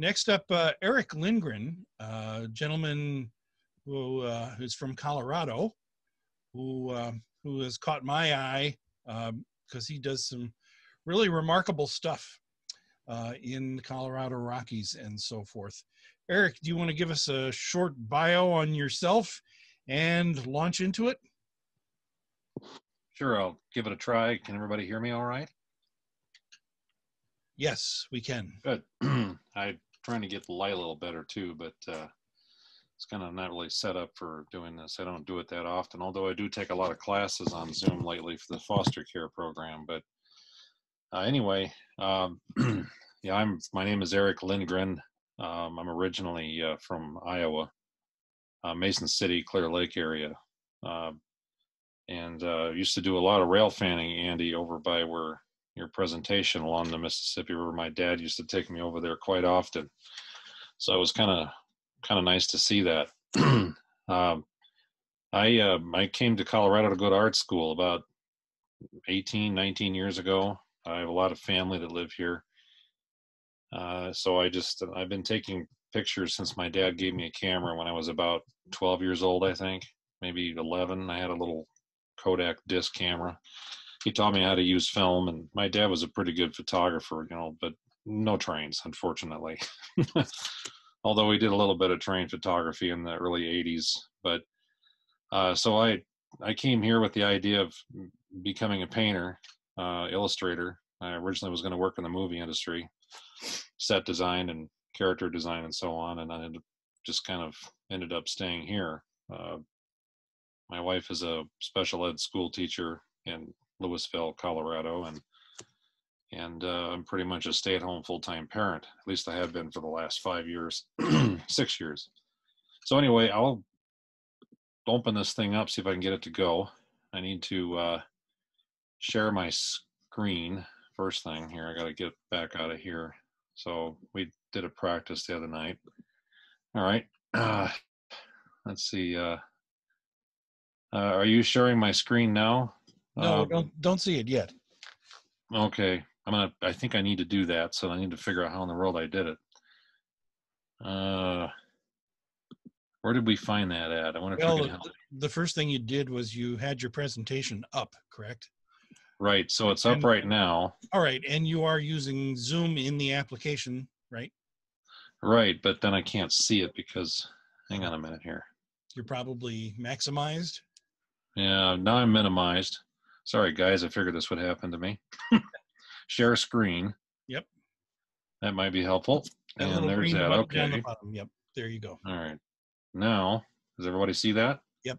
Next up, uh, Erik Lindgren, uh, gentleman who uh, who's from Colorado, who uh, who has caught my eye because um, he does some really remarkable stuff uh, in the Colorado Rockies and so forth. Erik, do you want to give us a short bio on yourself and launch into it? Sure, I'll give it a try. Can everybody hear me all right? Yes, we can. Good. I'm trying to get the light a little better too, but uh, it's kind of not really set up for doing this. I don't do it that often, although I do take a lot of classes on Zoom lately for the foster care program. But uh, anyway, um, yeah, I'm. My name is Erik Lindgren. Um, I'm originally uh, from Iowa, uh, Mason City, Clear Lake area, um, and uh, used to do a lot of rail fanning, Andy, over by where your presentation along the Mississippi River. My dad used to take me over there quite often, so it was kind of kind of nice to see that. um, I uh, I came to Colorado to go to art school about 18, 19 years ago. I have a lot of family that live here, uh, so I just I've been taking pictures since my dad gave me a camera when I was about 12 years old, I think, maybe 11. I had a little Kodak disc camera. He taught me how to use film, and my dad was a pretty good photographer, you know, but no trains, unfortunately. Although we did a little bit of train photography in the early 80s. But uh, so I I came here with the idea of becoming a painter, uh, illustrator. I originally was going to work in the movie industry, set design and character design and so on, and I just kind of ended up staying here. Uh, my wife is a special ed school teacher in Louisville, Colorado, and and uh, I'm pretty much a stay-at-home full-time parent. At least I have been for the last five years, six years. So anyway, I'll open this thing up, see if I can get it to go. I need to uh, share my screen first thing here. I got to get back out of here. So we did a practice the other night. All right. Uh, let's see. Uh, uh, are you sharing my screen now? No, um, don't don't see it yet. Okay, I'm gonna. I think I need to do that, so I need to figure out how in the world I did it. Uh, where did we find that at? I wonder well, if you can help. The first thing you did was you had your presentation up, correct? Right. So it's up and, right now. All right, and you are using Zoom in the application, right? Right, but then I can't see it because. Hang on a minute here. You're probably maximized. Yeah, now I'm minimized. Sorry, guys. I figured this would happen to me. Share a screen. Yep. That might be helpful. That and there's that. Okay. The yep. There you go. All right. Now, does everybody see that? Yep.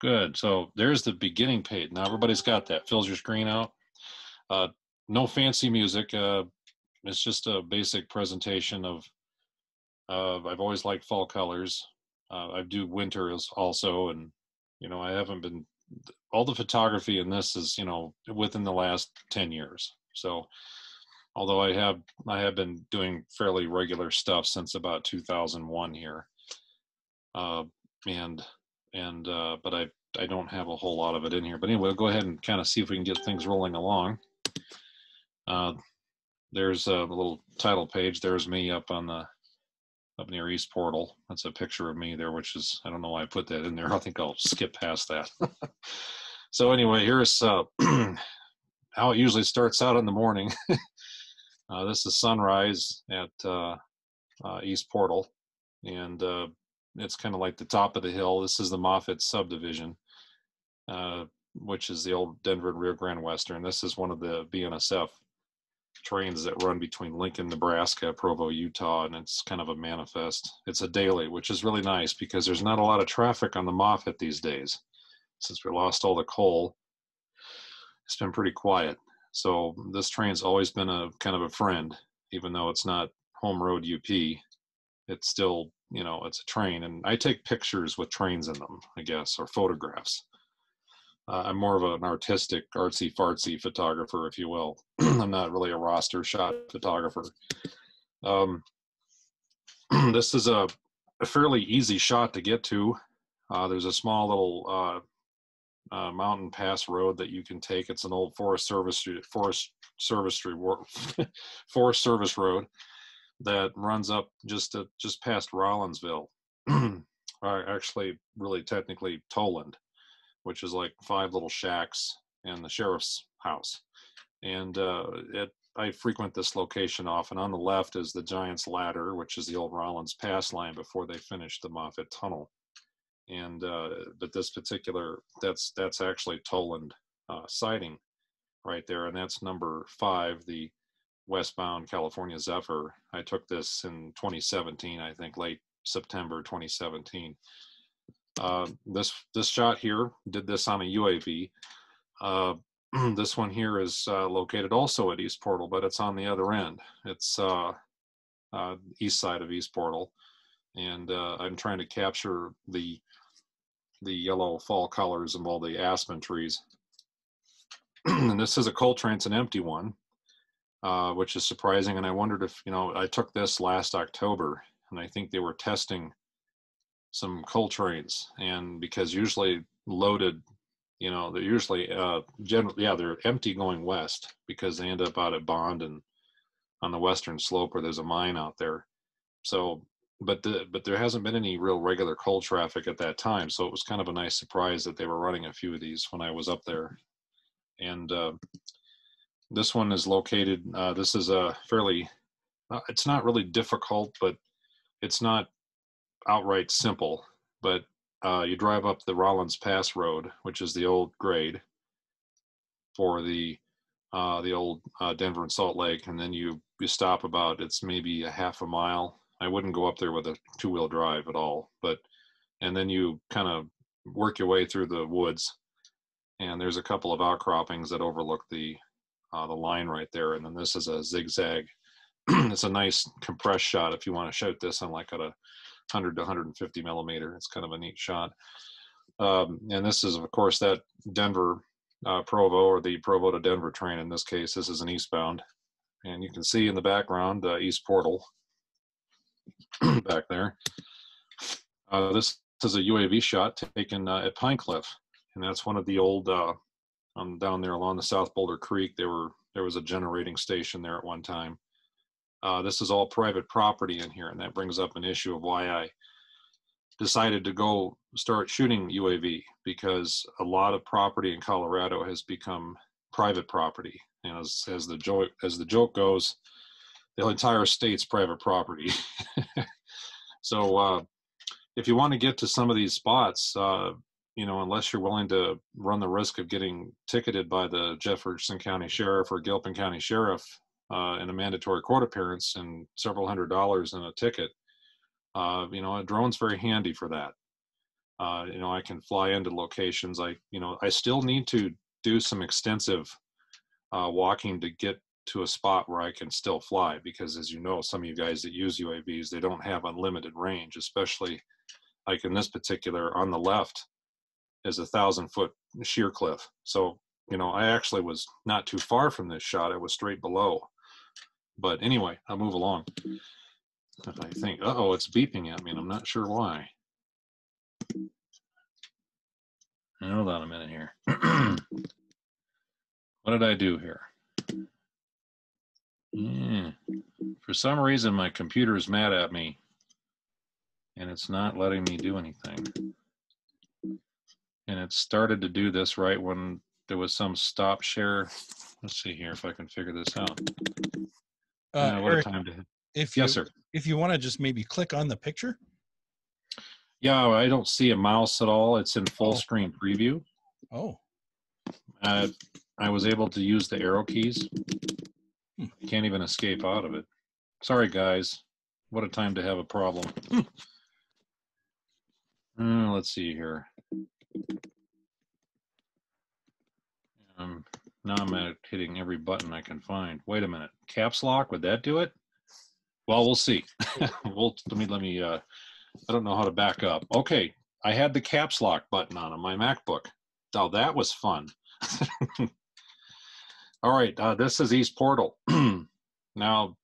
Good. So there's the beginning page. Now everybody's got that. Fills your screen out. Uh, no fancy music. Uh, it's just a basic presentation of. Uh, I've always liked fall colors. Uh, I do winters also, and you know I haven't been all the photography in this is you know within the last 10 years. So although i have i have been doing fairly regular stuff since about 2001 here. Uh, and and uh, but i i don't have a whole lot of it in here. But anyway go ahead and kind of see if we can get things rolling along. Uh, there's a little title page. There's me up on the up near East Portal. That's a picture of me there, which is, I don't know why I put that in there. I think I'll skip past that. so anyway, here's uh, how it usually starts out in the morning. uh, this is sunrise at uh, uh East Portal. And uh, it's kind of like the top of the hill. This is the Moffat subdivision, uh, which is the old Denver and Rio Grande Western. This is one of the BNSF trains that run between Lincoln, Nebraska, Provo, Utah, and it's kind of a manifest. It's a daily, which is really nice because there's not a lot of traffic on the Moffat these days. Since we lost all the coal, it's been pretty quiet. So this train's always been a kind of a friend, even though it's not home road UP. It's still, you know, it's a train, and I take pictures with trains in them, I guess, or photographs. Uh, I'm more of an artistic, artsy fartsy photographer, if you will. I'm not really a roster shot photographer. Um, this is a, a, fairly easy shot to get to. Uh, there's a small little uh, uh, mountain pass road that you can take. It's an old Forest Service Forest Service Forest Service road. that runs up just to, just past Rollinsville, actually, really technically Tolland, which is like five little shacks and the sheriff's house. And uh, it, I frequent this location often. On the left is the Giants Ladder, which is the old Rollins Pass line before they finished the Moffat Tunnel. And uh, but this particular that's that's actually Tolland uh, siding right there, and that's number five, the westbound California Zephyr. I took this in 2017, I think late September 2017. Uh, this this shot here did this on a UAV. Uh, this one here is uh, located also at East Portal, but it's on the other end. It's uh, uh, east side of East Portal, and I'm trying to capture the the yellow fall colors of all the aspen trees. and this is a coal train, an empty one, which is surprising. And I wondered if, you know, I took this last October and I think they were testing some coal trains. And because usually loaded, you know, they're usually, uh, generally, yeah, they're empty going west because they end up out at Bond and on the western slope where there's a mine out there. So, but the but there hasn't been any real regular coal traffic at that time. So it was kind of a nice surprise that they were running a few of these when I was up there. And uh, this one is located, uh, this is a fairly, uh, it's not really difficult, but it's not outright simple. But uh, you drive up the Rollins Pass Road, which is the old grade for the uh, the old uh, Denver and Salt Lake, and then you you stop about it's maybe a half a mile. I wouldn't go up there with a two wheel drive at all, but and then you kind of work your way through the woods, and there's a couple of outcroppings that overlook the uh, the line right there. And then this is a zigzag. it's a nice compressed shot if you want to shoot this on like at a 100 to 150 millimeter. It's kind of a neat shot. Um, and this is, of course, that Denver uh, Provo or the Provo to Denver train. In this case, this is an eastbound. And you can see in the background uh, East Portal back there. Uh, this is a UAV shot taken uh, at Pinecliffe. And that's one of the old uh, um, down there along the South Boulder Creek. There were there was a generating station there at one time. Uh, this is all private property in here, and that brings up an issue of why I decided to go start shooting UAV because a lot of property in Colorado has become private property. And as as the joke as the joke goes, the entire state's private property. so uh, if you want to get to some of these spots, uh, you know, unless you're willing to run the risk of getting ticketed by the Jefferson County Sheriff or Gilpin County Sheriff uh, in a mandatory court appearance and several hundred dollars in a ticket, uh, you know, a drone's very handy for that. Uh, you know, I can fly into locations. I, you know, I still need to do some extensive uh, walking to get to a spot where I can still fly because, as you know, some of you guys that use UAVs, they don't have unlimited range, especially like in this particular on the left is a thousand foot sheer cliff. So, you know, I actually was not too far from this shot. I was straight below. But anyway, I'll move along. If I think, uh oh, it's beeping at me and I'm not sure why. Hold on a minute here. what did I do here? Yeah. For some reason, my computer is mad at me and it's not letting me do anything and it started to do this right when there was some stop share. Let's see here if I can figure this out. Uh, uh, what Erik, a time to if you, yes, sir. If you want to just maybe click on the picture. Yeah, I don't see a mouse at all. It's in full oh. screen preview. Oh. Uh, I was able to use the arrow keys. Hmm. Can't even escape out of it. Sorry, guys. What a time to have a problem. uh, let's see here. Um, now I'm at hitting every button I can find. Wait a minute. Caps lock, would that do it? Well, we'll see. we'll, let me, let me, uh, I don't know how to back up. Okay. I had the caps lock button on on my MacBook. Now that was fun. All right. Uh, this is East Portal. now,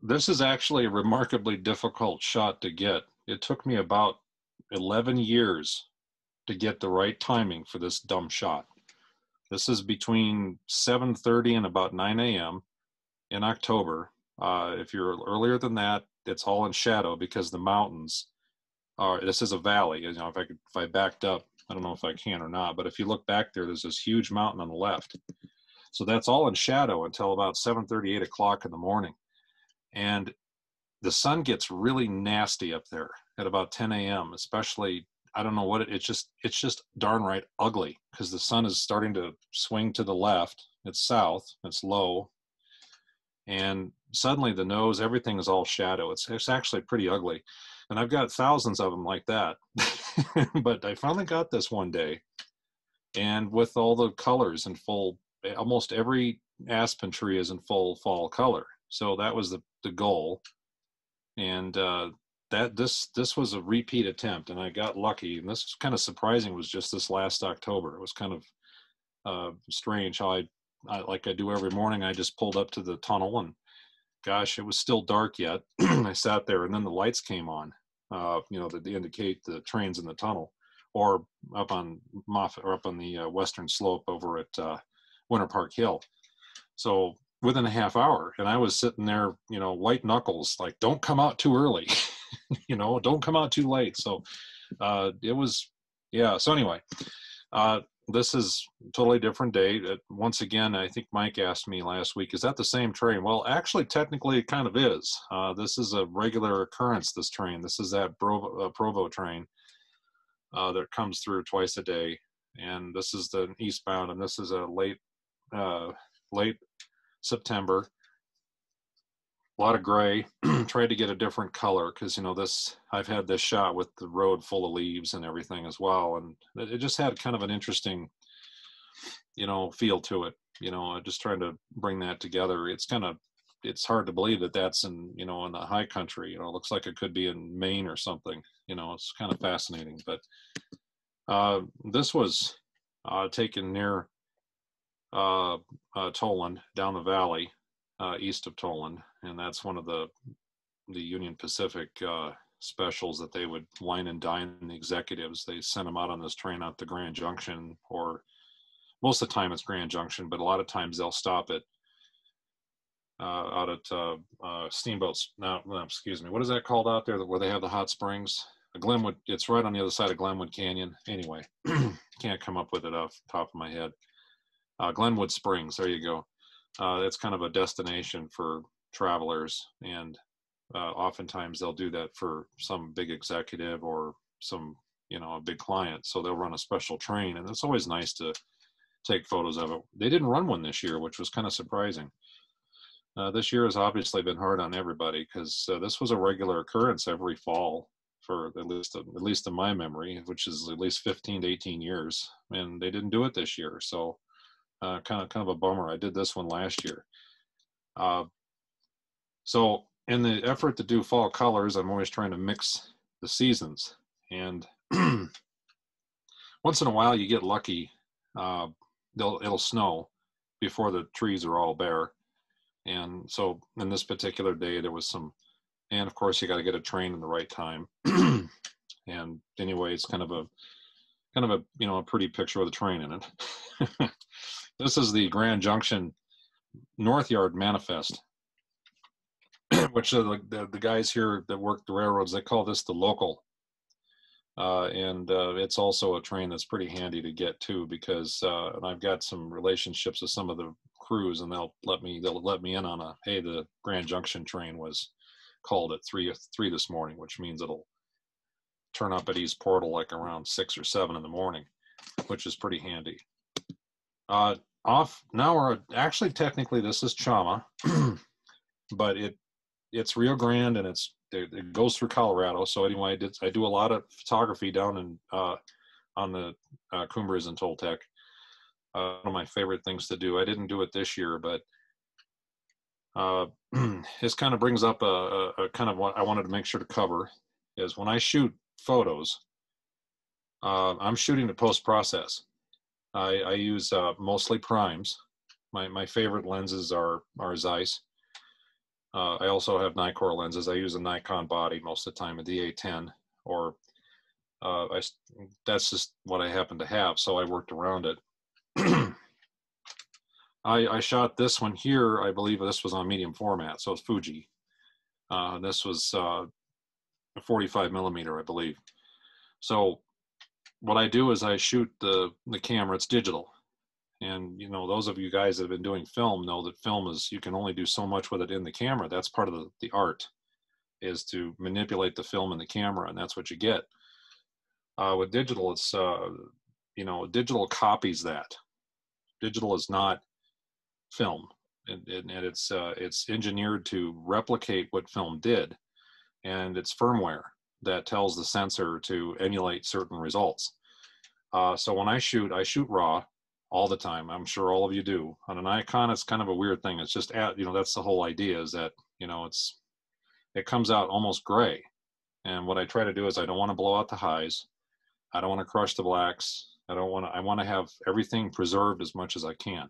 this is actually a remarkably difficult shot to get. It took me about 11 years to get the right timing for this dumb shot. This is between 7:30 and about 9 a.m. in October Uh, if you're earlier than that, it's all in shadow because the mountains are. This is a valley. You know, if I could, if I backed up, I don't know if I can or not, but if you look back there, there's this huge mountain on the left. So that's all in shadow until about 7:30, 8 o'clock in the morning, and the sun gets really nasty up there at about 10 a.m. Especially, I don't know what it, it's just it's just darn right ugly because the sun is starting to swing to the left. It's south. It's low, and suddenly the nose, everything is all shadow. It's it's actually pretty ugly, and I've got thousands of them like that. but I finally got this one day, and with all the colors in full, almost every aspen tree is in full fall color. So that was the the goal and uh, that this this was a repeat attempt, and I got lucky. And this was kind of surprising. Was just this last October. It was kind of uh, strange how I, I, like I do every morning. I just pulled up to the tunnel, and gosh, it was still dark yet. I sat there, and then the lights came on. Uh, you know, that indicate the trains in the tunnel, or up on Moffat, or up on the uh, western slope over at uh, Winter Park Hill. So within a half hour and i was sitting there you know white knuckles like don't come out too early you know don't come out too late. So uh it was yeah. So anyway uh this is totally different day once again i think mike asked me last week is that the same train? Well actually technically it kind of is. Uh, this is a regular occurrence this train. This is that provo, uh, provo train uh, that comes through twice a day. And this is the eastbound and this is a late uh, late September. A lot of gray. Tried to get a different color because you know this. I've had this shot with the road full of leaves and everything as well, and it just had kind of an interesting, you know, feel to it. You know, just trying to bring that together. It's kind of it's hard to believe that that's in you know in the high country you know it looks like it could be in maine or something you know it's kind of fascinating but uh, this was uh, taken near uh, uh, Tolland down the valley, uh, east of Tolland, and that's one of the the Union Pacific uh, specials that they would wine and dine the executives. They sent them out on this train out to Grand Junction, or most of the time it's Grand Junction, but a lot of times they'll stop at uh, out at uh, uh, Steamboats. Now, no, excuse me, what is that called out there where they have the hot springs? Glenwood. It's right on the other side of Glenwood Canyon. Anyway, can't come up with it off the top of my head uh, Glenwood Springs. There you go. Uh, it's kind of a destination for travelers, and uh, oftentimes they'll do that for some big executive or some you know a big client. So they'll run a special train, and it's always nice to take photos of it. They didn't run one this year, which was kind of surprising. Uh, this year has obviously been hard on everybody because uh, this was a regular occurrence every fall for at least at least in my memory, which is at least 15 to 18 years, and they didn't do it this year. So uh, kind of kind of a bummer. I did this one last year. So in the effort to do fall colors, I'm always trying to mix the seasons. And once in a while, you get lucky. Uh, it'll snow before the trees are all bare. And so in this particular day, there was some, and of course, you got to get a train in the right time. and anyway, it's kind of a kind of a you know a pretty picture with a train in it. This is the Grand Junction North Yard Manifest, which the, the, the guys here that work the railroads they call this the local. Uh, and uh, it's also a train that's pretty handy to get to because uh, and I've got some relationships with some of the crews and they'll let me they'll let me in on a hey the Grand Junction train was called at three three this morning, which means it'll turn up at East Portal like around six or seven in the morning, which is pretty handy. Uh, off now we're actually technically this is Chama, but it it's Rio Grande and it's it goes through Colorado. So anyway, I, did, I do a lot of photography down in uh, on the uh, and Toltec. Uh, one of my favorite things to do. I didn't do it this year, but uh, this kind of brings up a, a, a, kind of what I wanted to make sure to cover is when I shoot photos, uh, I'm shooting to post process. I, I use uh, mostly primes. My, my favorite lenses are, are Zeiss. Uh, I also have Nikkor lenses. I use a Nikon body most of the time, a D810, or uh, I, that's just what I happen to have, so I worked around it. I, I shot this one here. I believe this was on medium format, so it's Fuji. Uh, this was uh, 45 millimeter, I believe. So what I do is I shoot the the camera. It's digital, and you know those of you guys that have been doing film know that film is you can only do so much with it in the camera. That's part of the the art, is to manipulate the film in the camera, and that's what you get. Uh, with digital, it's uh, you know digital copies that. Digital is not film, and, and, and it's uh, it's engineered to replicate what film did, and it's firmware that tells the sensor to emulate certain results. Uh, so when I shoot, I shoot raw all the time. I'm sure all of you do. On a Nikon, it's kind of a weird thing. It's just at you know that's the whole idea is that you know it's it comes out almost gray. And what I try to do is I don't want to blow out the highs. I don't want to crush the blacks. I don't want to. I want to have everything preserved as much as I can.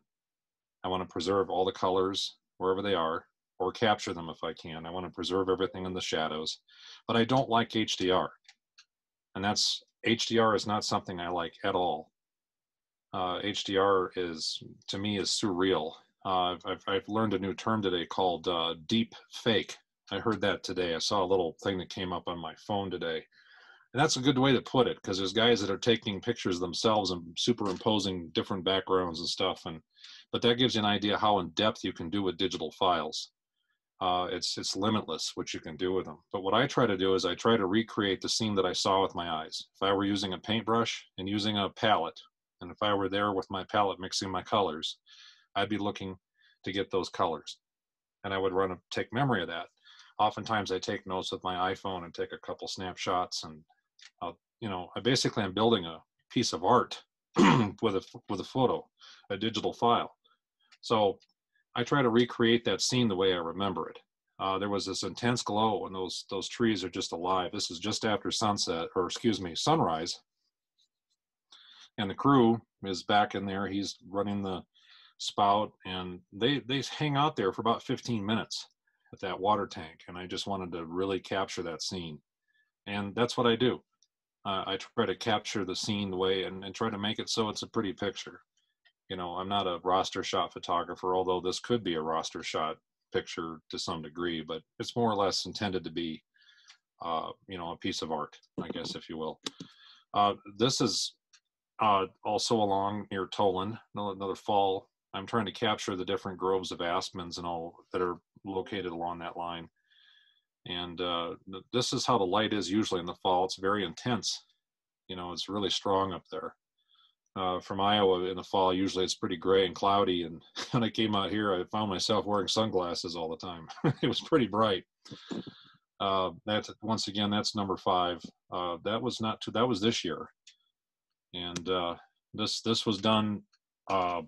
I want to preserve all the colors wherever they are or capture them if I can. I want to preserve everything in the shadows, but I don't like HDR. And that's HDR is not something I like at all. Uh, HDR is to me is surreal. Uh, I've, I've learned a new term today called uh, deep fake. I heard that today. I saw a little thing that came up on my phone today. And that's a good way to put it because there's guys that are taking pictures themselves and superimposing different backgrounds and stuff. And but that gives you an idea how in depth you can do with digital files uh, it's it's limitless what you can do with them. But what I try to do is I try to recreate the scene that I saw with my eyes. If I were using a paintbrush and using a palette, and if I were there with my palette mixing my colors, I'd be looking to get those colors, and I would run a take memory of that. Oftentimes, I take notes with my iPhone and take a couple snapshots, and I'll, you know, I basically am building a piece of art with a with a photo, a digital file. So I try to recreate that scene the way I remember it. Uh, there was this intense glow and those those trees are just alive. This is just after sunset, or excuse me, sunrise. And the crew is back in there. He's running the spout, and they they hang out there for about 15 minutes at that water tank. And I just wanted to really capture that scene, and that's what I do. Uh, I try to capture the scene the way and, and try to make it so it's a pretty picture you know, I'm not a roster shot photographer, although this could be a roster shot picture to some degree, but it's more or less intended to be, uh, you know, a piece of art, I guess, if you will. Uh, this is uh, also along near Tolland, another fall. I'm trying to capture the different groves of aspens and all that are located along that line. And uh, this is how the light is usually in the fall. It's very intense. You know, it's really strong up there uh, from Iowa in the fall. Usually it's pretty gray and cloudy. And when I came out here, I found myself wearing sunglasses all the time. it was pretty bright. Uh, that's once again, that's number five. Uh, that was not too, that was this year. And uh, this, this was done uh,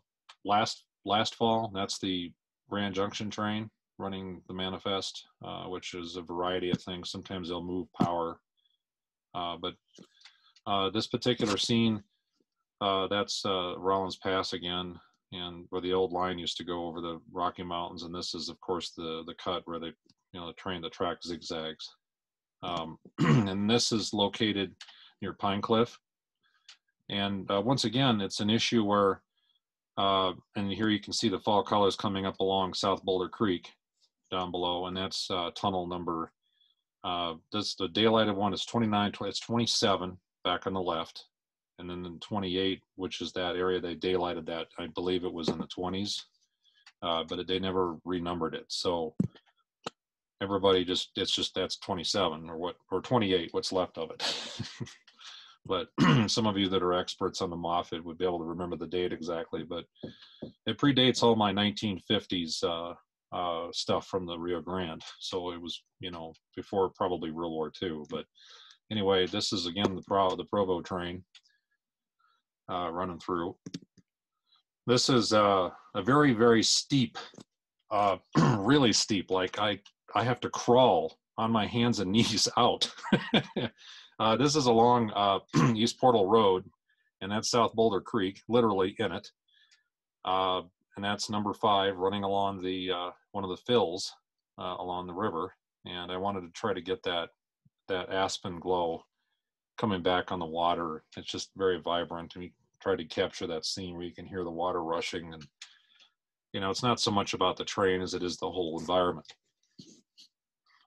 last, last fall. That's the Grand Junction train running the manifest, uh, which is a variety of things. Sometimes they'll move power. Uh, but this particular scene, uh, that's uh, Rollins Pass again, and where the old line used to go over the Rocky Mountains, and this is, of course, the the cut where they, you know, the train, the track zigzags. Um, and this is located near Pinecliffe. And uh, once again, it's an issue where, uh, and here you can see the fall colors coming up along South Boulder Creek down below, and that's uh, tunnel number. Uh, this the daylighted one is 29, it's 27 back on the left and then in 28, which is that area they daylighted that, I believe it was in the 20s, uh, but they never renumbered it. So everybody just it's just that's 27 or what or 28, what's left of it. but some of you that are experts on the Moffat would be able to remember the date exactly. But it predates all my 1950s uh, uh, stuff from the Rio Grande, so it was you know before probably World War II. But anyway, this is again the Pro the Provo train uh, running through. This is uh, a very, very steep, uh, really steep, like I, I have to crawl on my hands and knees out. Uh, this is along uh, East Portal Road, and that's South Boulder Creek, literally in it. Uh, and that's number five, running along the uh, one of the fills uh, along the river. And I wanted to try to get that that aspen glow coming back on the water. It's just very vibrant. And we try to capture that scene where you can hear the water rushing and you know, it's not so much about the train as it is the whole environment.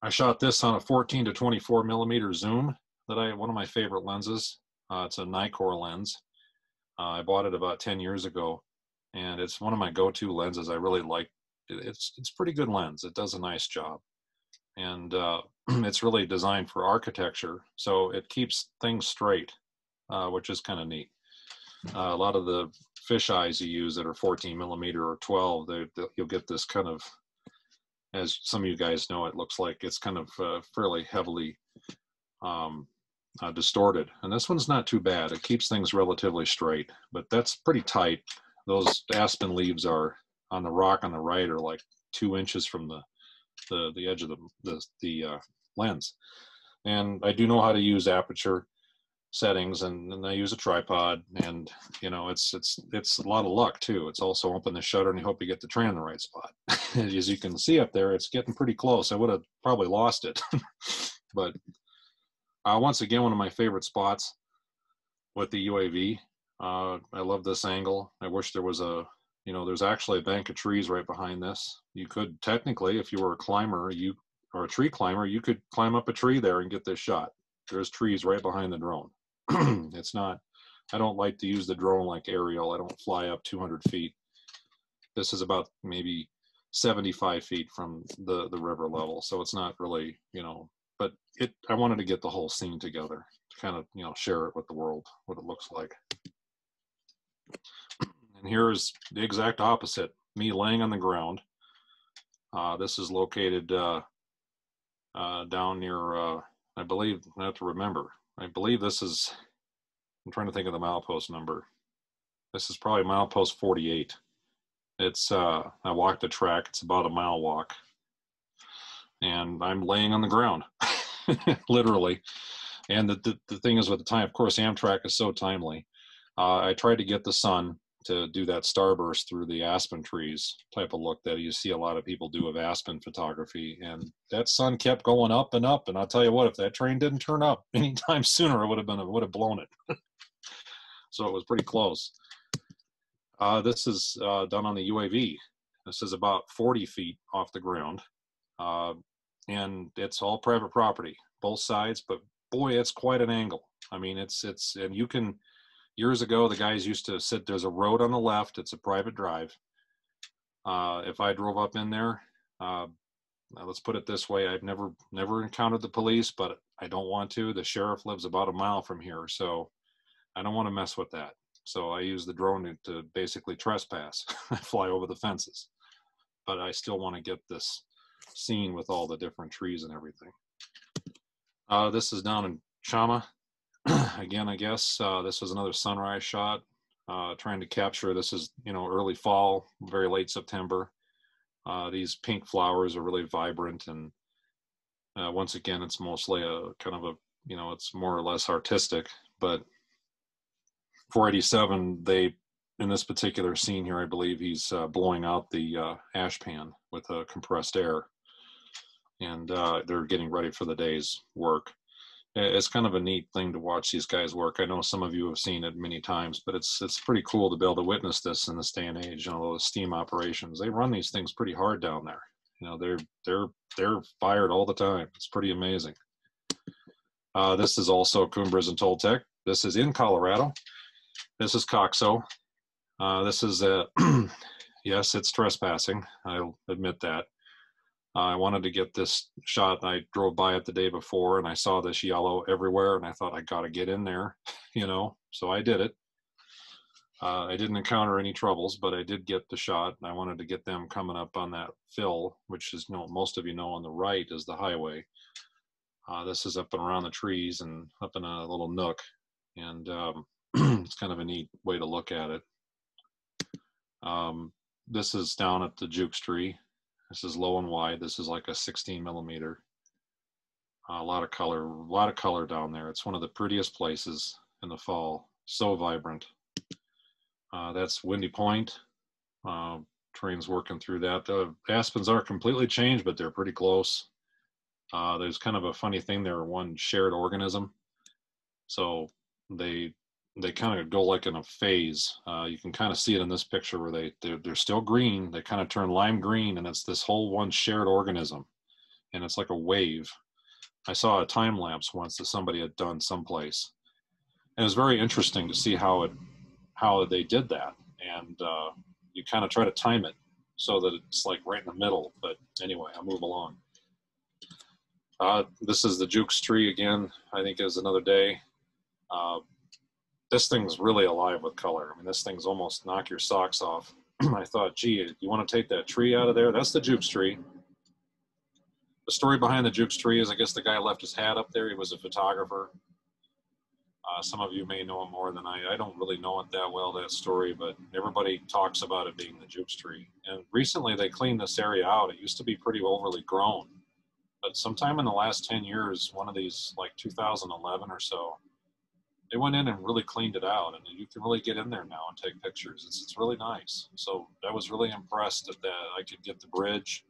I shot this on a 14 to 24 millimeter zoom that I, one of my favorite lenses. Uh, it's a Nikkor lens. Uh, I bought it about 10 years ago and it's one of my go-to lenses. I really like it's, it's pretty good lens. It does a nice job and uh, it's really designed for architecture. So it keeps things straight, uh, which is kind of neat. Uh, a lot of the fish eyes you use that are 14 millimeter or 12, they, they, you'll get this kind of, as some of you guys know, it looks like it's kind of uh, fairly heavily um, uh, distorted. And this one's not too bad. It keeps things relatively straight, but that's pretty tight. Those aspen leaves are on the rock on the right are like two inches from the the, the edge of the the, the uh, lens. And I do know how to use aperture settings and, and I use a tripod and you know it's it's it's a lot of luck too. It's also open the shutter and you hope you get the train in the right spot. As you can see up there, it's getting pretty close. I would have probably lost it. but uh, once again, one of my favorite spots with the UAV. Uh, I love this angle. I wish there was a, you know, there's actually a bank of trees right behind this. You could technically, if you were a climber, you or a tree climber, you could climb up a tree there and get this shot. There's trees right behind the drone. it's not, I don't like to use the drone like aerial. I don't fly up 200 feet. This is about maybe 75 feet from the, the river level. So it's not really, you know, it, I wanted to get the whole scene together to kind of, you know, share it with the world, what it looks like. And here's the exact opposite, me laying on the ground. Uh, this is located uh, uh, down near, uh, I believe, I have to remember, I believe this is, I'm trying to think of the milepost number. This is probably milepost 48. It's, uh, I walked the track, it's about a mile walk. And I'm laying on the ground, literally. And the, the, the, thing is with the time, of course, Amtrak is so timely. Uh, I tried to get the sun to do that starburst through the aspen trees type of look that you see a lot of people do of aspen photography. And that sun kept going up and up. And I'll tell you what, if that train didn't turn up anytime sooner, it would have been, it would have blown it. so it was pretty close. Uh, this is uh, done on the UAV. This is about 40 feet off the ground. Uh, and it's all private property, both sides, but boy, it's quite an angle. I mean, it's, it's, and you can, years ago, the guys used to sit, there's a road on the left, it's a private drive. Uh, if I drove up in there, uh, let's put it this way, I've never, never encountered the police, but I don't want to. The sheriff lives about a mile from here, so I don't want to mess with that. So I use the drone to, to basically trespass, fly over the fences. But I still want to get this scene with all the different trees and everything. Uh, this is down in Chama, again, I guess uh, this was another sunrise shot, uh, trying to capture. This is you know early fall, very late September. Uh, these pink flowers are really vibrant, and uh, once again, it's mostly a kind of a you know it's more or less artistic. But 487, they in this particular scene here, I believe he's uh, blowing out the ash pan with a compressed air, and they're getting ready for the day's work it's kind of a neat thing to watch these guys work. I know some of you have seen it many times, but it's it's pretty cool to be able to witness this in this day and age. You know, those steam operations, they run these things pretty hard down there. You know, they're they're they're fired all the time. It's pretty amazing. Uh, this is also Cumbres and Toltec. This is in Colorado. This is Coxo. Uh, this is a yes, it's trespassing. I'll admit that. I wanted to get this shot. I drove by it the day before and I saw this yellow everywhere and I thought I got to get in there, you know, so I did it. Uh, I didn't encounter any troubles, but I did get the shot. And I wanted to get them coming up on that fill, which is, you know, most of you know on the right is the highway. Uh, this is up and around the trees and up in a little nook. And um, it's kind of a neat way to look at it. Um, this is down at the Jukes tree this is low and wide. This is like a 16 millimeter. Uh, a lot of color, a lot of color down there. It's one of the prettiest places in the fall. So vibrant. Uh, that's Windy Point. Uh, trains working through that. The aspens are completely changed, but they're pretty close. Uh, there's kind of a funny thing. They're one shared organism. So they they kind of go like in a phase. Uh, you can kind of see it in this picture where they they're, they're still green. They kind of turn lime green, and it's this whole one shared organism, and it's like a wave. I saw a time lapse once that somebody had done someplace, and it was very interesting to see how it how they did that. And uh, you kind of try to time it so that it's like right in the middle. But anyway, I'll move along. Uh, this is the Jukes tree again. I think is another day. Uh, this thing's really alive with color. I mean, this thing's almost knock your socks off. I thought, gee, you want to take that tree out of there? That's the Jukes tree. The story behind the Jukes tree is, I guess the guy left his hat up there. He was a photographer. Uh, some of you may know him more than I. I don't really know it that well, that story, but everybody talks about it being the Jukes tree. And recently they cleaned this area out. It used to be pretty overly grown. But sometime in the last 10 years, one of these, like 2011 or so, they went in and really cleaned it out. And you can really get in there now and take pictures. It's, it's really nice. So I was really impressed that, that I could get the bridge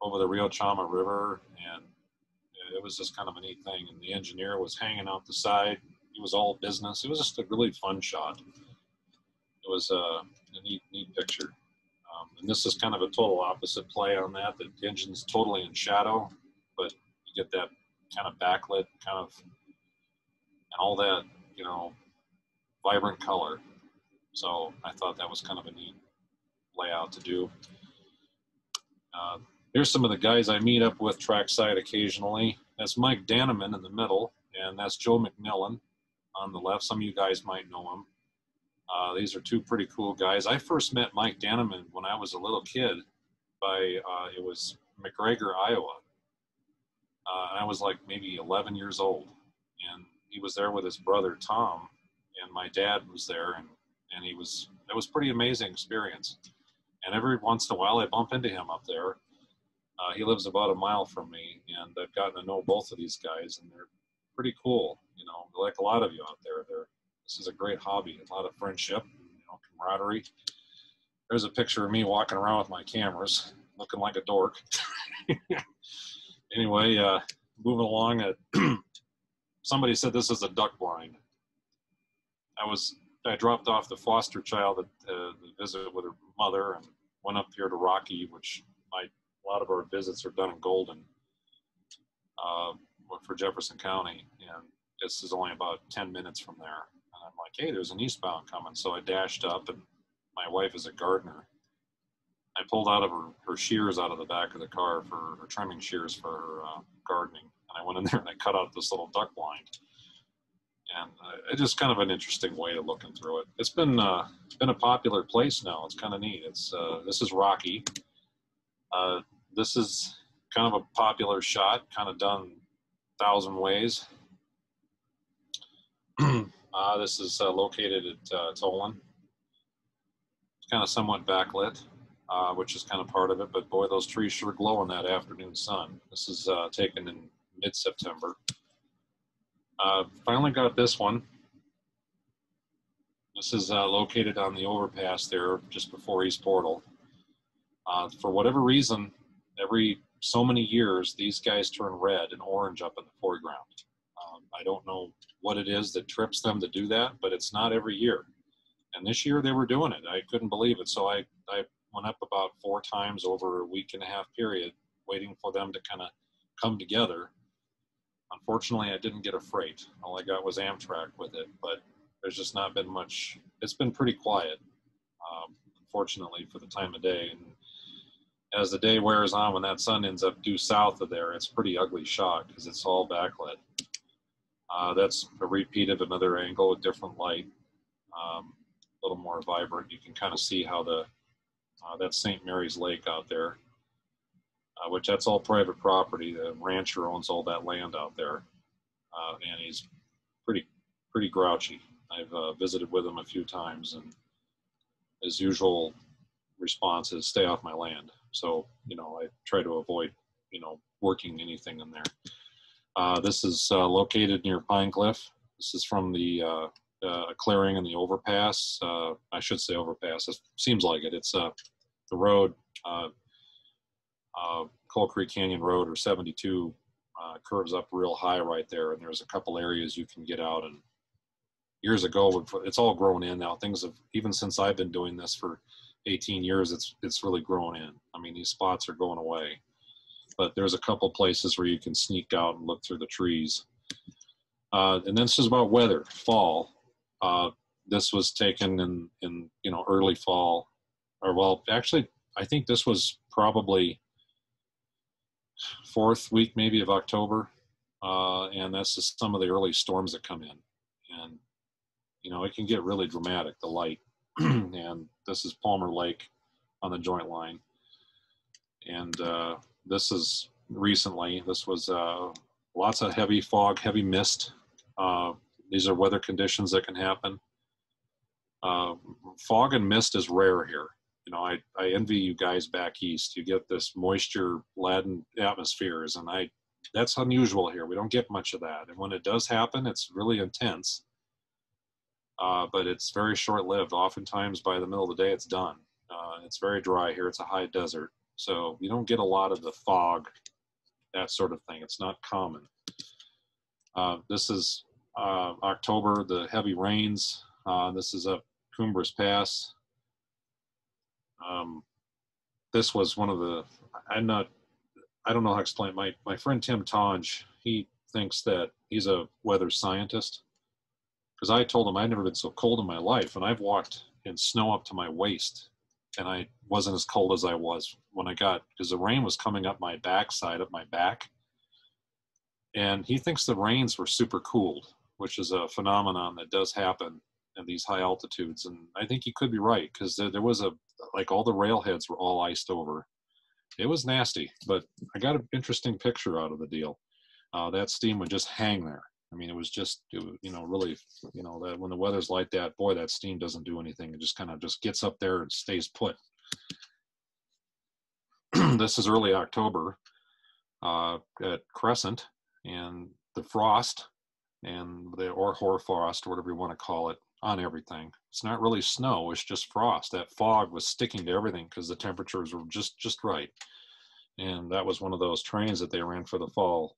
over the Rio Chama River. And it was just kind of a neat thing. And the engineer was hanging out the side it was all business. It was just a really fun shot. It was uh, a neat, neat picture. Um, and this is kind of a total opposite play on that. The engine's totally in shadow, but you get that kind of backlit, kind of, all that, you know, vibrant color. So I thought that was kind of a neat layout to do. Uh, here's some of the guys I meet up with trackside occasionally. That's Mike Danneman in the middle, and that's Joe McMillan on the left. Some of you guys might know him. Uh, these are two pretty cool guys. I first met Mike Danneman when I was a little kid by, uh, it was McGregor, Iowa. Uh, and I was like maybe 11 years old. And he was there with his brother, Tom, and my dad was there. And, and he was, it was pretty amazing experience. And every once in a while I bump into him up there. Uh, he lives about a mile from me, and I've gotten to know both of these guys, and they're pretty cool. You know, like a lot of you out there, there. This is a great hobby, a lot of friendship, you know, camaraderie. There's a picture of me walking around with my cameras, looking like a dork. anyway, uh, moving along. Uh, somebody said this is a duck blind. I was I dropped off the foster child at uh, the visit with her mother and went up here to Rocky, which my a lot of our visits are done in Golden. Uh, for Jefferson County, and this is only about 10 minutes from there. And I'm like, hey, there's an eastbound coming. So I dashed up, and my wife is a gardener. I pulled out of her, her shears out of the back of the car for her trimming shears for her uh, gardening. And I went in there and I cut out this little duck blind. And uh, it's just kind of an interesting way of looking through it. It's been uh, been a popular place now. It's kind of neat. It's uh, this is Rocky. Uh, this is kind of a popular shot, kind of done thousand ways. uh, this is uh, located at Tolland. It's kind of somewhat backlit, uh, which is kind of part of it, but boy, those trees sure glow in that afternoon sun. This is uh, taken in mid-September. Uh, finally got this one. This is uh, located on the overpass there just before East Portal. for whatever reason, every so many years, these guys turn red and orange up in the foreground. Um, I don't know what it is that trips them to do that, but it's not every year. And this year they were doing it. I couldn't believe it. So I, I went up about four times over a week and a half period, waiting for them to kind of come together. Unfortunately, I didn't get a freight. All I got was Amtrak with it, but there's just not been much. It's been pretty quiet, um, unfortunately, for the time of day. And as the day wears on, when that sun ends up due south of there, it's pretty ugly shot because it's all backlit. Uh, that's a repeat of another angle, a different light, um, a little more vibrant. You can kind of see how the uh, that's St. Mary's Lake out there, uh, which that's all private property. The rancher owns all that land out there, uh, and he's pretty pretty grouchy. I've uh, visited with him a few times, and his usual response is, "Stay off my land." So, you know, I try to avoid, you know, working anything in there. Uh, this is uh, located near Pinecliffe. This is from the uh, clearing in the overpass. I should say overpass. It seems like it. It's the road, Coal Creek Canyon Road or 72 curves up real high right there. And there's a couple areas you can get out and years ago. It's all grown in now. Things have even since I've been doing this for 18 years, it's it's really grown in. I mean, these spots are going away, but there's a couple places where you can sneak out and look through the trees. Uh, and then this is about weather, fall. Uh, this was taken in in you know early fall, or well, actually, I think this was probably fourth week maybe of October, uh, and that's just some of the early storms that come in, and you know it can get really dramatic. The light, and this is Palmer Lake on the joint line, and uh, this is recently. This was uh, lots of heavy fog, heavy mist. Uh, these are weather conditions that can happen. Uh, fog and mist is rare here you know, I, I envy you guys back east. You get this moisture laden atmospheres, and I that's unusual here. We don't get much of that, and when it does happen, it's really intense. Uh, but it's very short lived. Oftentimes, by the middle of the day, it's done. Uh, it's very dry here. It's a high desert, so you don't get a lot of the fog, that sort of thing. It's not common. Uh, this is uh, October, the heavy rains. Uh, this is up Cumbres Pass um, this was one of the i'm not i don't know how to explain. My my friend tim tonge he thinks that he's a weather scientist. Because i told him i've never been so cold in my life and i've walked in snow up to my waist and i wasn't as cold as i was when i got because the rain was coming up my backside up my back. And he thinks the rains were super cooled which is a phenomenon that does happen at these high altitudes and i think he could be right because there, there was a like all the railheads were all iced over. It was nasty, but I got an interesting picture out of the deal. Uh, that steam would just hang there. I mean, it was just, it was, you know, really, you know, that when the weather's like that, boy, that steam doesn't do anything. It just kind of just gets up there and stays put. this is early October uh, at Crescent, and the frost and the or hoarfrost, or whatever you want to call it, on everything. It's not really snow, it's just frost. That fog was sticking to everything because the temperatures were just just right. And that was one of those trains that they ran for the fall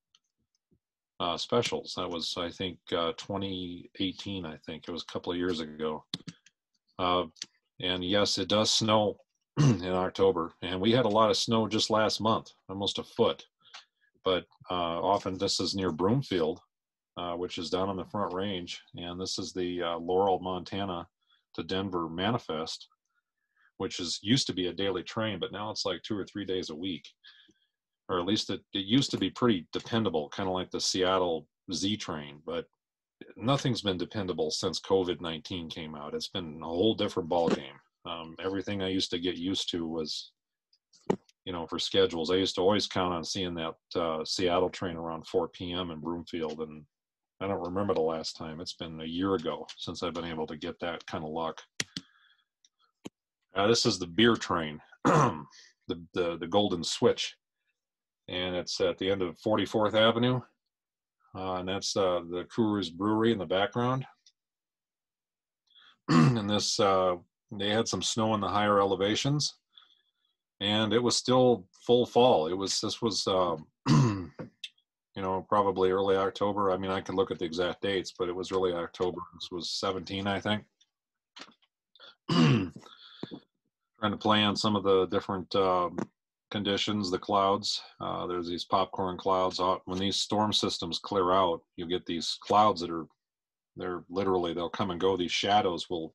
uh, specials. That was, I think, uh, 2018. I think it was a couple of years ago. Uh, and yes, it does snow in October, and we had a lot of snow just last month, almost a foot. But uh, often this is near Broomfield, uh, which is down on the Front Range, and this is the uh, Laurel, Montana to Denver manifest, which is used to be a daily train, but now it's like two or three days a week, or at least it, it used to be pretty dependable, kind of like the Seattle Z train, but nothing's been dependable since COVID nineteen came out. It's been a whole different ballgame. Um, everything I used to get used to was you know, for schedules. I used to always count on seeing that uh, Seattle train around 4 p.m. in Broomfield, and I don't remember the last time. It's been a year ago since I've been able to get that kind of luck. Uh, this is the beer train, the, the, the Golden Switch, and it's at the end of 44th Avenue, uh, and that's uh, the Coors Brewery in the background. and this, uh, they had some snow in the higher elevations, and it was still full fall. It was this was um, you know, probably early October. I mean, I can look at the exact dates, but it was really October. This was 17, I think. Trying to play on some of the different um, conditions, the clouds. Uh, there's these popcorn clouds. When these storm systems clear out, you get these clouds that are, they're literally, they'll come and go. These shadows will,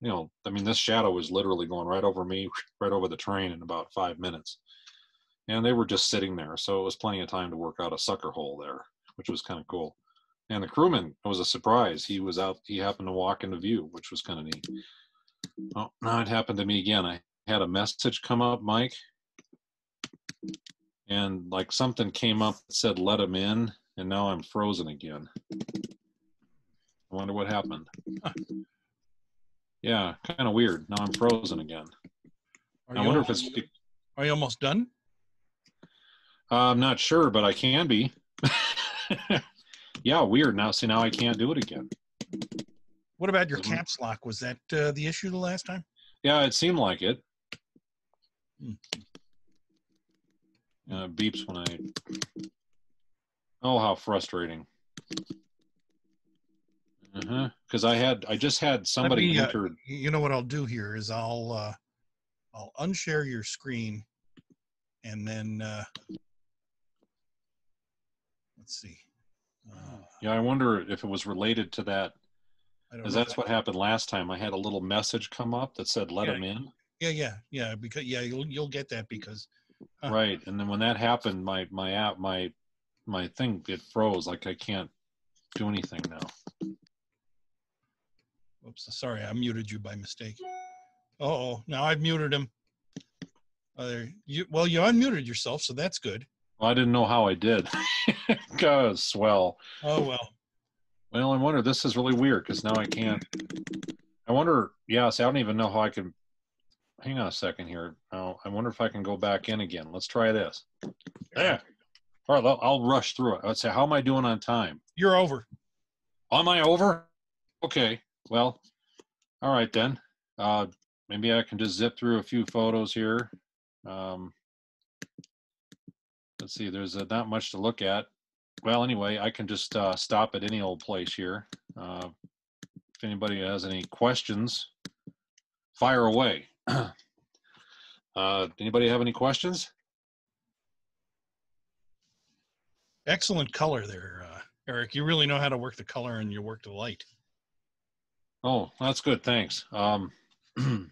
you know, I mean, this shadow was literally going right over me, right over the train in about five minutes and they were just sitting there. So it was plenty of time to work out a sucker hole there, which was kind of cool. And the crewman was a surprise. He was out, he happened to walk into view, which was kind of neat. Oh, now it happened to me again. I had a message come up, Mike, and like something came up that said, let him in, and now I'm frozen again. I wonder what happened. Yeah, kind of weird. Now I'm frozen again. Are I wonder if it's. Are you almost done? Uh, I'm not sure, but I can be. yeah, weird. Now, see, now I can't do it again. What about your caps lock? Was that uh, the issue the last time? Yeah, it seemed like it. Hmm. Uh, beeps when I. Oh, how frustrating. Uh huh. because I had I just had somebody me, uh, entered. You know what I'll do here is I'll uh, I'll unshare your screen, and then uh, see. Uh, Yeah, I wonder if it was related to that, because that's what happened last time. I had a little message come up that said "Let Yeah. him in." Yeah, yeah, yeah. Because yeah, you'll you'll get that because Huh. Right, and then when that happened, my my app my my thing it froze. Like I can't do anything now. Oops, sorry, I muted you by mistake. Oh, now I've muted him. Uh, you well, you unmuted yourself, so that's good. Well, I didn't know how I did. God, swell. Oh well. Well, I wonder. This is really weird because now I can't. I wonder. Yeah, see, I don't even know how I can. Hang on a second here. Oh, I wonder if I can go back in again. Let's try this. Yeah. All right, I'll, I'll rush through it. Let's say, how am I doing on time? You're over. Am I over? Okay. Well, all right then. Uh, maybe I can just zip through a few photos here. Um, let's see. There's uh, not much to look at. Well, anyway, I can just uh, stop at any old place here. Uh, if anybody has any questions, fire away. uh, anybody have any questions? Excellent color there, uh, Erik. You really know how to work the color and you work the light. Oh, that's good. Thanks. Um,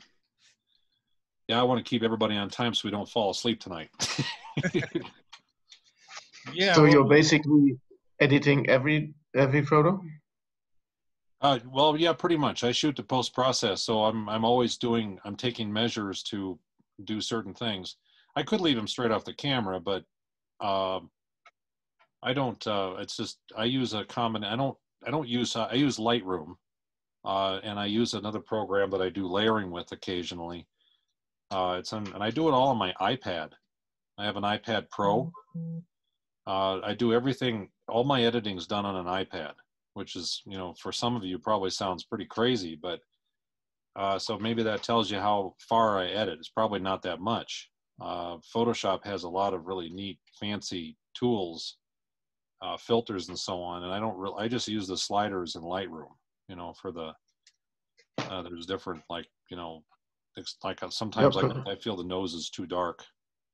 yeah, I want to keep everybody on time so we don't fall asleep tonight. Yeah. so well, you're basically editing every every photo. uh, well, yeah, pretty much. I shoot to post process, so I'm I'm always doing. I'm taking measures to do certain things. I could leave them straight off the camera, but um, I don't. Uh, it's just I use a common. I don't. I don't use. I use Lightroom, uh, and I use another program that I do layering with occasionally. Uh, it's on, and I do it all on my iPad. I have an iPad Pro. Uh, I do everything. All my editing is done on an iPad, which is, you know, for some of you probably sounds pretty crazy, but uh, so maybe that tells you how far I edit. It's probably not that much. Uh, Photoshop has a lot of really neat, fancy tools, uh, filters, and so on. And I don't really. I just use the sliders in Lightroom. You know, for the uh, there's different like you know, it's like sometimes Yep. I, I feel the nose is too dark.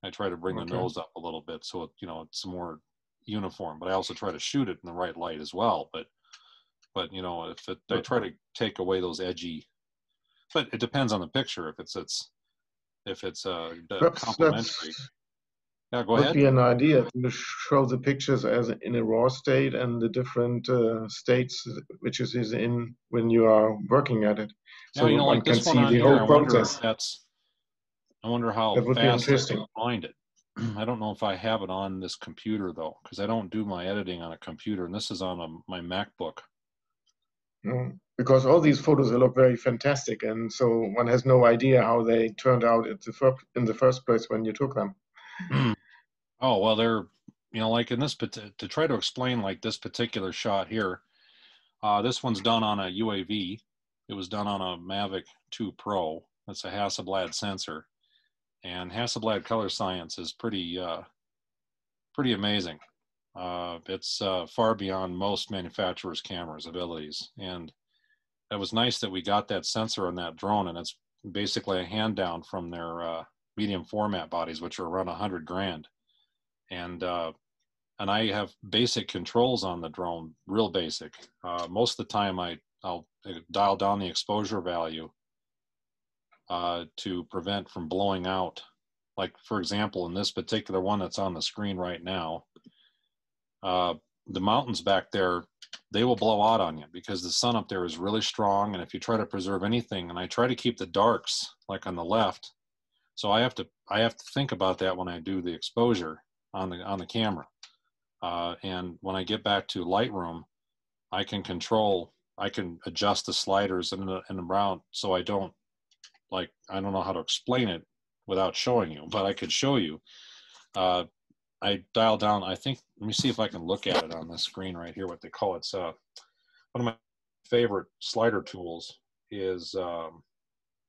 I try to bring Okay. the nose up a little bit so it, you know it's more uniform. But I also try to shoot it in the right light as well. But but you know if it, I try to take away those edgy. But it depends on the picture. If it's it's if it's uh complementary. Yeah, go would ahead. be an idea to show the pictures as in a raw state and the different uh, states which is in when you are working at it. Yeah, So you know, one can see the whole process. that's. I wonder how That would be fast I can find it. I don't know if I have it on this computer though, because I don't do my editing on a computer, and this is on a, my MacBook. Mm, Because all these photos look very fantastic, and so one has no idea how they turned out at the fir- in the first place when you took them. Oh well, they're you know like in this to try to explain like this particular shot here. Uh, this one's done on a UAV. It was done on a Mavic 2 Pro. That's a Hasselblad sensor, and Hasselblad color science is pretty uh, pretty amazing. Uh, it's uh, far beyond most manufacturers' cameras' abilities, and it was nice that we got that sensor on that drone, and it's basically a hand down from their uh, medium format bodies, which are around a hundred grand and uh, and I have basic controls on the drone, real basic. Uh, most of the time, I I'll dial down the exposure value uh, to prevent from blowing out. Like for example, in this particular one that's on the screen right now, uh, the mountains back there they will blow out on you because the sun up there is really strong, and if you try to preserve anything, and I try to keep the darks like on the left, so I have to I have to think about that when I do the exposure on the on the camera. Uh, and when I get back to Lightroom, I can control, I can adjust the sliders and and around so I don't like I don't know how to explain it without showing you, but I could show you. Uh, I dial down. I think. Let me see if I can look at it on the screen right here. What they call it. It's uh, one of my favorite slider tools is. Um,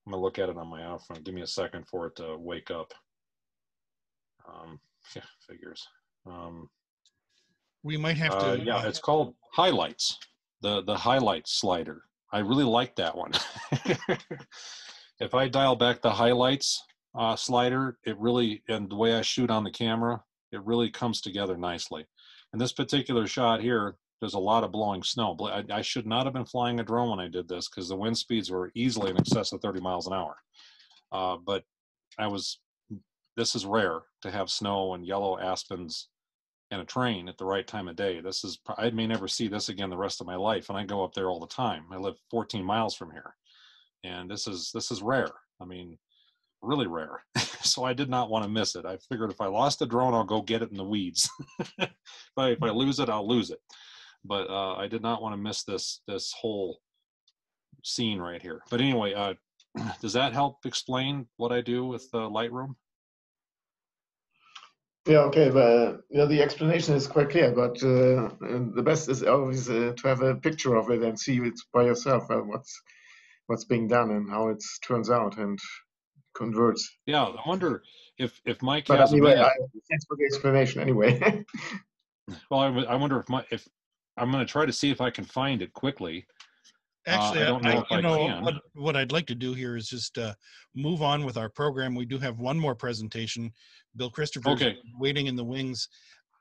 I'm gonna look at it on my iPhone. Give me a second for it to wake up. Um, yeah, figures. Um, we might have to. uh, yeah, uh, it's called highlights. The the highlight slider. I really like that one. if I dial back the highlights uh, slider, it really, and the way I shoot on the camera, it really comes together nicely. And this particular shot here, there's a lot of blowing snow. I, I should not have been flying a drone when I did this because the wind speeds were easily in excess of 30 miles an hour. Uh, but I was, this is rare to have snow and yellow aspens and a train at the right time of day. This is, I may never see this again the rest of my life. And I go up there all the time. I live 14 miles from here. And this is, this is rare. I mean, really rare. so I did not want to miss it. I figured if I lost the drone, I'll go get it in the weeds. if, I, if I lose it, I'll lose it. But uh, I did not want to miss this, this whole scene right here. But anyway, uh, does that help explain what I do with uh, Lightroom? Yeah, okay, but yeah, the explanation is quite clear. But uh, the best is always uh, to have a picture of it and see it by yourself uh, what's what's being done and how it turns out and converts. Yeah, I wonder if if Mike but has anyway, a minute. I, thanks for the explanation. Anyway, well, I, w- I wonder if my if I'm going to try to see if I can find it quickly. Actually, I don't know I, if you I know can. what, what I'd like to do here is just uh, move on with our program. We do have one more presentation. Bill Christopher Okay. waiting in the wings.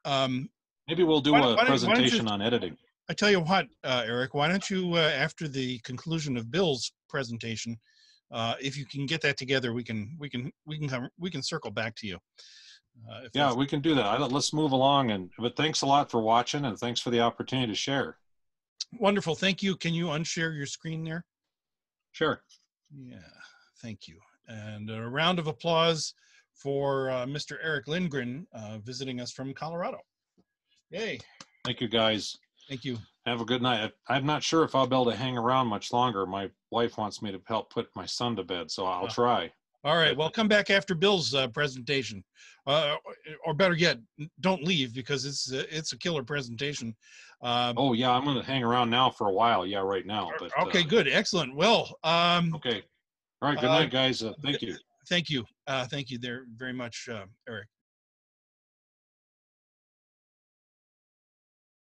Um, Maybe we'll do Why a why don't- why you- presentation on editing. I tell you what, uh, Erik, why don't you, uh, after the conclusion of Bill's presentation, uh, if you can get that together, we can we can we can come we can circle back to you. Uh, if Yeah, we can do that. I, let's move along. And but thanks a lot for watching, and thanks for the opportunity to share. wonderful. Thank you. Can you unshare your screen there? Sure. Yeah, thank you. And a round of applause for uh, Mr. Erik Lindgren uh, visiting us from Colorado. Yay! Thank you, guys. Thank you. Have a good night. I- I'm not sure if I'll be able to hang around much longer. My wife wants me to help put my son to bed, so I'll Oh. try. All right. Well, come back after Bill's uh, presentation, uh, or better yet, don't leave because it's uh, it's a killer presentation. Um, Oh yeah, I'm going to hang around now for a while. Yeah, right now. But okay, uh, good, excellent. Well, um, Okay. All right. Good Uh, night, guys. Uh, thank you. thank you, uh, thank you there very much, uh, Erik.